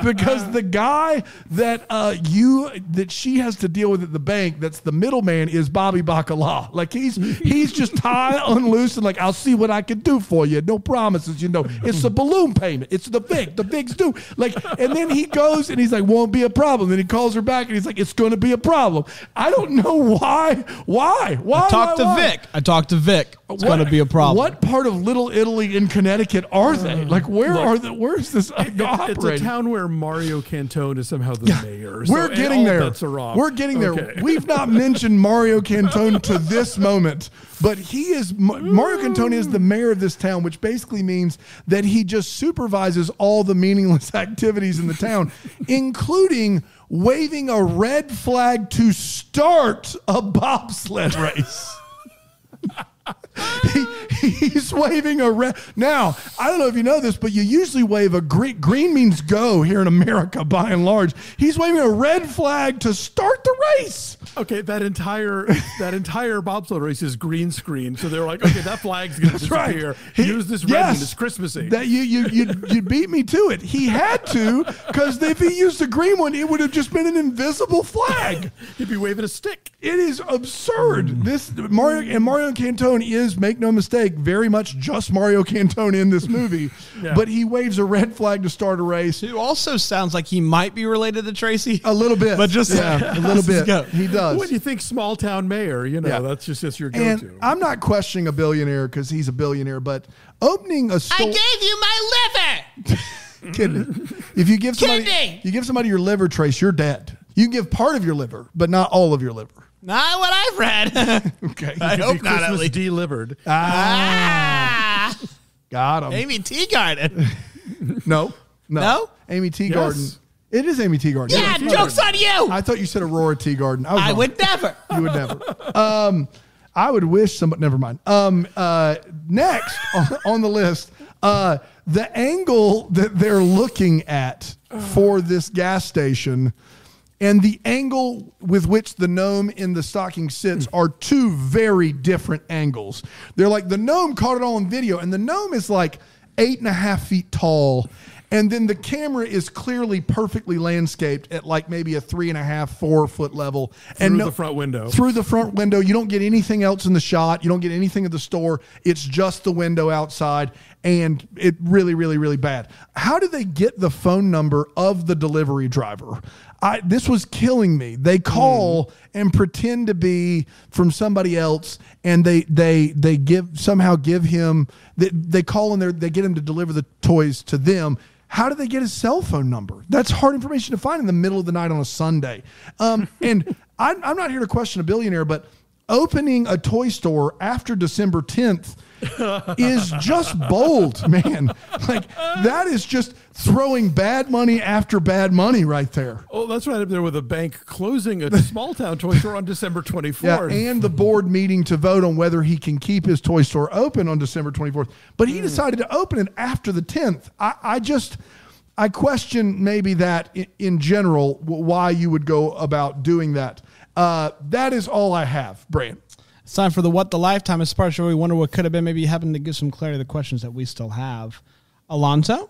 because the guy that uh, you that she has to deal with at the bank that's the middleman is Bobby Bacala. Like he's he's just tie unloose and like I'll see what I can do for you. No promises, you know. It's a balloon payment. It's the big the big's due. Like and then he goes and he's like won't be a problem. Then he calls her back and he's like it's going to be a problem. I don't know why why why
Talk to
why, why?
Vic. I talked to Vic. It's going to be a problem.
What part of Little Italy in Connecticut are they? Mm. Like, where are the? Where's this
It- it's a town where Mario Cantone is somehow the mayor. so-
We're getting there.
bets are off.
We're getting there. We've not mentioned Mario Cantone to this [LAUGHS] moment, but he is Ma- Mario Cantone is the mm. mayor of this town, which basically means that he just supervises all the meaningless [LAUGHS] activities in the town, [LAUGHS] including waving a red flag to start a bobsled race. [LAUGHS] he, he's waving a red. Now, I don't know if you know this, but you usually wave a green. Green means go here in America, [LAUGHS] by and large. He's waving a red flag to start the race.
Okay, that entire that entire bobsled race is green screen. So they're like, okay, that flag's [LAUGHS]
That's right.
disappear.
He-
Use this red
yes,
one. It's Christmassy.
That you you you you beat me to it. He had to because if he used the green one, it would have just been an invisible flag. [LAUGHS]
He'd be waving a stick.
It is absurd. This Mario and Mario Cantone is, make no mistake, very much just Mario Cantone in this movie. [LAUGHS]
Yeah.
But he waves a red flag to start a race.
Who also sounds like he might be related to Tracy.
A little bit, [LAUGHS]
But just-
yeah, a [LAUGHS] little bit.
go.
He does.
When you think small town mayor, you know
Yeah.
that's just that's your
and
go-to.
I'm not questioning a billionaire because he's a billionaire, but opening a store.
you my liver.
kidney. If you give somebody,
Kidney!
you give somebody your liver trace, you're dead. You can give part of your liver, but not all of your liver.
Not what I've read. [LAUGHS]
Okay,
I
Be
hope not, at least.
delivered.
Ah, [LAUGHS]
got him.
Amy Teagarden. [LAUGHS]
No, no,
No?
Amy Teagarden.
Yes.
It is Amy Teagarden.
Yeah, joke's on you.
I thought you said Aurora Teagarden. I, was
I
wrong.
would never.
You would never. Um, I would wish somebody. Never mind. Um, uh, next on, on the list, uh, the angle that they're looking at for this gas station. And the angle with which the gnome in the stocking sits are two very different angles. They're like the gnome caught it all on video, and the gnome is like eight and a half feet tall. And then the camera is clearly perfectly landscaped at like maybe a three and a half, four foot level. and
Through the front window.
Through the front window. You don't get anything else in the shot. You don't get anything at the store. It's just the window outside. And it really, really, really bad. How do they get the phone number of the delivery driver? I, this was killing me. They call and pretend to be from somebody else, and they they they give somehow give him they, they call and they they get him to deliver the toys to them. How do they get his cell phone number? That's hard information to find in the middle of the night on a Sunday. Um, [LAUGHS] and I'm, I'm not here to question a billionaire, but opening a toy store after December 10th is just bold, man. Like that is just throwing bad money after bad money right there.
Oh, that's right up there with a bank closing a [LAUGHS] small town toy store on December 24th.
Yeah, and the board meeting to vote on whether he can keep his toy store open on December 24th. But he decided to open it after the 10th. I, I just, I question maybe that in, in general, why you would go about doing that. Uh, that is all I have, Brand.
It's time for the what the lifetime is part where we wonder what could have been. Maybe having to give some clarity to the questions that we still have. Alonzo,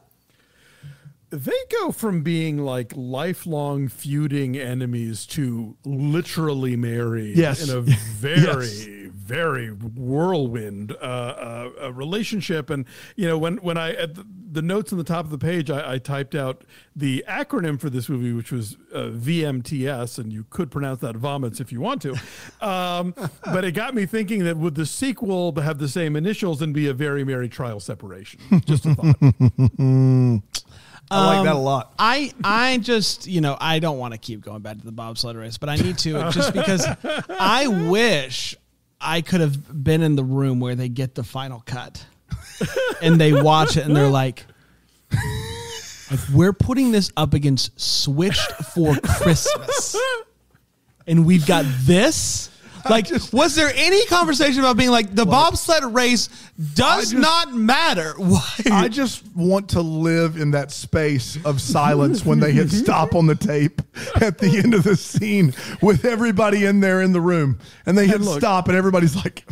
they go from being like lifelong feuding enemies to literally married
Yes.
in a [LAUGHS] very
Yes.
very whirlwind uh, uh, uh, relationship and you know when when i at the, the notes on the top of the page I, I typed out the acronym for this movie which was uh, vmts and you could pronounce that vomits if you want to. Um, [LAUGHS] but it got me thinking that would the sequel have the same initials and be a very merry trial separation? Just a thought. [LAUGHS]
I like that a lot.
I I just you know I don't want to keep going back to the bobsled race, but I need to just because [LAUGHS] I wish I could have been in the room where they get the final cut and they watch it and they're like, like we're putting this up against Switched for Christmas, and we've got this. Like, was there any conversation about being like the bobsled race does
just-
not matter? Why?
I just want to live in that space of silence when they hit stop on the tape at the end of the scene with everybody in there in the room. And they hit
look-
stop and everybody's like,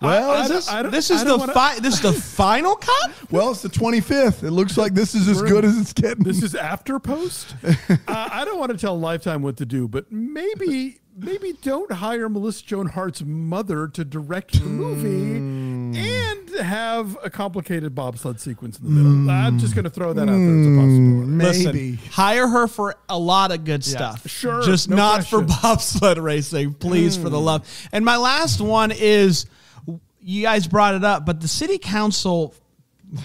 well,
I
Is this,
I don't-
this is the
wanna-
fi- this is the [LAUGHS] final cut.
well, it's the 25th. It looks like this is as good as it's getting.
This is after post. [LAUGHS] uh, I don't want to tell Lifetime what to do, but maybe maybe don't hire Melissa Joan Hart's mother to direct the movie hmm. and have a complicated bobsled sequence in the middle. Hmm. I'm just going to throw that out there as a hmm, possibility.
Maybe.
Listen, hire her for a lot of good stuff.
sure,
just
no
not for [LAUGHS] bobsled racing, please, for the love. And my last one is, you guys brought it up, but the city council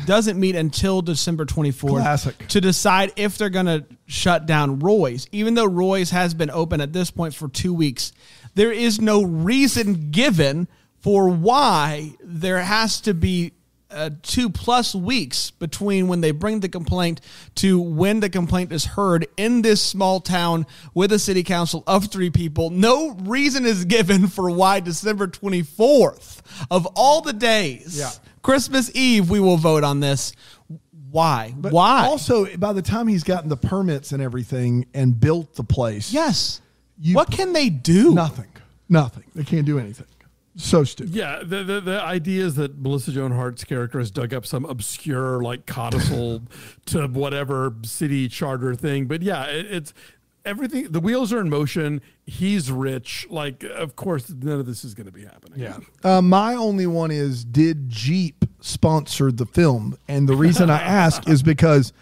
doesn't meet until December 24th
Classic.
to decide if they're going to shut down Roy's. Even though Roy's has been open at this point for two weeks, there is no reason given for why there has to be uh, two plus weeks between when they bring the complaint to when the complaint is heard in this small town with a city council of three people. No reason is given for why December 24th of all the days.
Yeah.
Christmas Eve, we will vote on this. Why?
But
Why?
Also, by the time he's gotten the permits and everything and built the place,
yes. What can they do?
nothing. Nothing. They can't do anything. So stupid.
Yeah, the, the the idea is that Melissa Joan Hart's character has dug up some obscure like codicil [LAUGHS] to whatever city charter thing, but yeah, it, it's everything. The wheels are in motion. He's rich. Like, of course, none of this is going to be happening.
Yeah. Uh, my only one is did Jeep sponsor the film? And the reason I [LAUGHS] ask is because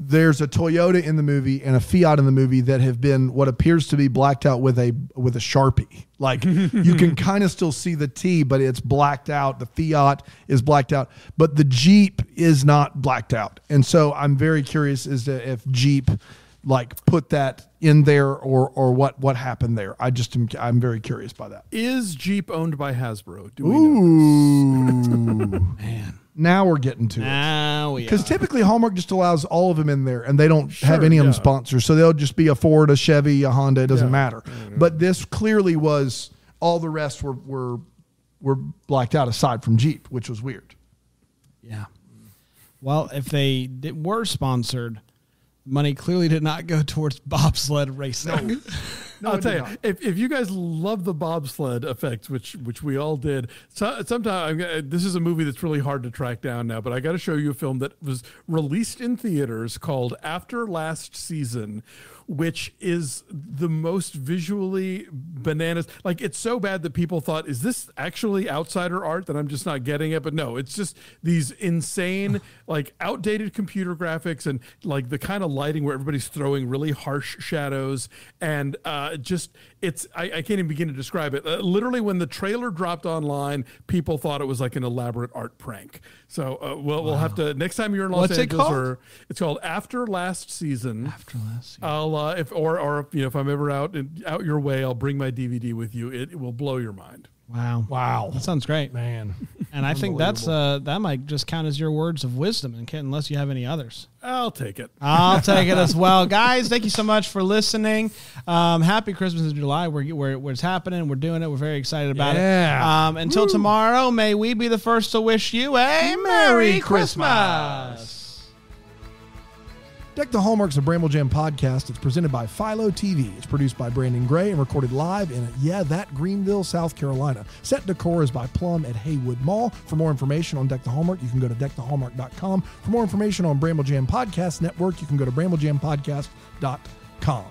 there's a Toyota in the movie and a Fiat in the movie that have been what appears to be blacked out with a with a Sharpie. Like you can [LAUGHS] kind of still see the T, but it's blacked out. The Fiat is blacked out, but the Jeep is not blacked out. And so I'm very curious as to if Jeep like put that in there or or what what happened there. I just am I'm very curious by that.
Is Jeep owned by Hasbro? Do we know?
Ooh, [LAUGHS] man. Now we're getting to it.
Now we
Because typically Hallmark just allows all of them in there, and they don't have
Sure,
any of them
yeah.
sponsors, so they'll just be a Ford, a Chevy, a Honda. It doesn't
Yeah.
matter. But this clearly was all the rest were were were blacked out aside from Jeep, which was weird.
Yeah. Well, if they did, were sponsored, money clearly did not go towards [LAUGHS] bobsled racing.
no
I'll
tell you,
not.
if, if you guys love the bobsled effect, which which we all did, so, sometimes this is a movie that's really hard to track down now. But I got to show you a film that was released in theaters called After Last Season, which is the most visually bananas. Like it's so bad that people thought, is this actually outsider art that I'm just not getting it? But no, it's just these insane, [LAUGHS] like outdated computer graphics and like the kind of lighting where everybody's throwing really harsh shadows and uh, just it's I, I can't even begin to describe it. Uh, literally, when the trailer dropped online, people thought it was like an elaborate art prank. So uh, we'll we'll have to next time you're in Los
What's it
Angeles
called?
or it's called After Last Season.
After last season.
I'll uh, if or or if, you know if I'm ever out and out your way, I'll bring my DVD with you. It, it will blow your mind.
Wow.
Wow,
That sounds great.
man.
And I think that's uh, that might just count as your words of wisdom, and unless you have any others.
I'll take it.
I'll [LAUGHS] take it as well, guys. Thank you so much for listening. Um, happy Christmas in July. We're, we're, we're it's happening. We're doing it. We're very excited about it. Um, until tomorrow, may we be the first to wish you a Merry Christmas.
Deck the Hallmarks of Bramble Jam podcast. It's presented by Philo TV. It's produced by Brandon Gray and recorded live in, yeah, that Greenville, South Carolina. Set decor is by Plum at Haywood Mall. For more information on Deck the Hallmark, you can go to deckthehallmark.com. For more information on Bramble Jam Podcast Network, you can go to bramblejampodcast.com.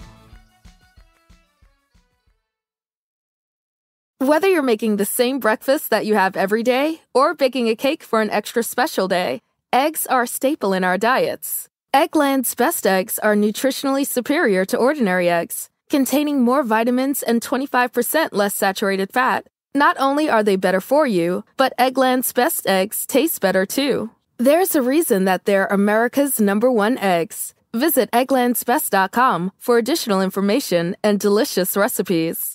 Whether you're making the same breakfast that you have every day or baking a cake for an extra special day, eggs are a staple in our diets. Eggland's best eggs are nutritionally superior to ordinary eggs, containing more vitamins and 25% less saturated fat. Not only are they better for you, but Eggland's best eggs taste better too. There's a reason that they're America's number one eggs. Visit egglandsbest.com for additional information and delicious recipes.